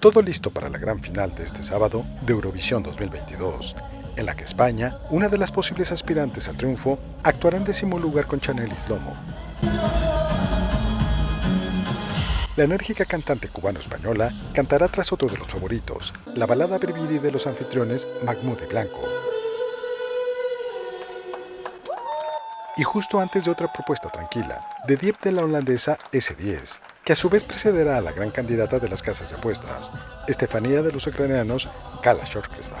Todo listo para la gran final de este sábado de Eurovisión 2022, en la que España, una de las posibles aspirantes al triunfo, actuará en décimo lugar con Chanel Islomo. La enérgica cantante cubano-española cantará tras otro de los favoritos, la balada Brividi de los anfitriones Mahmoud y Blanco. Y justo antes de otra propuesta tranquila, de Diep de la holandesa S10, que a su vez precederá a la gran candidata de las casas de apuestas, Estefanía de los ucranianos Kala Shorkesta.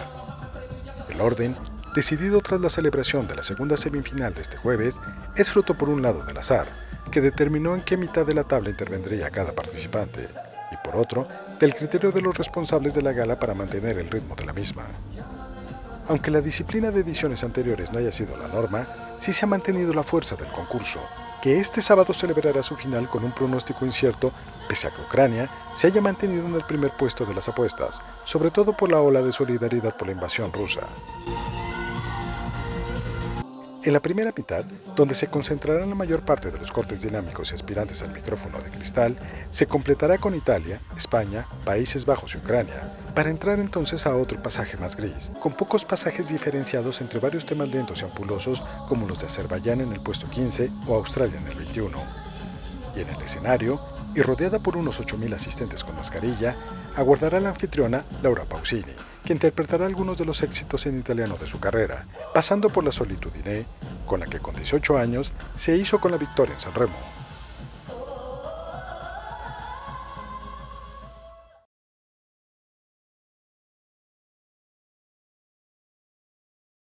El orden, decidido tras la celebración de la segunda semifinal de este jueves, es fruto por un lado del azar, que determinó en qué mitad de la tabla intervendría cada participante, y por otro, del criterio de los responsables de la gala para mantener el ritmo de la misma. Aunque la disciplina de ediciones anteriores no haya sido la norma, sí se ha mantenido la fuerza del concurso, que este sábado celebrará su final con un pronóstico incierto, pese a que Ucrania se haya mantenido en el primer puesto de las apuestas, sobre todo por la ola de solidaridad por la invasión rusa. En la primera mitad, donde se concentrarán la mayor parte de los cortes dinámicos y aspirantes al micrófono de cristal, se completará con Italia, España, Países Bajos y Ucrania, para entrar entonces a otro pasaje más gris, con pocos pasajes diferenciados entre varios temas lentos y ampulosos como los de Azerbaiyán en el puesto 15 o Australia en el 21. Y en el escenario, y rodeada por unos 8.000 asistentes con mascarilla, aguardará la anfitriona Laura Pausini, que interpretará algunos de los éxitos en italiano de su carrera, pasando por la Solitudine, con la que con 18 años se hizo con la victoria en San Remo.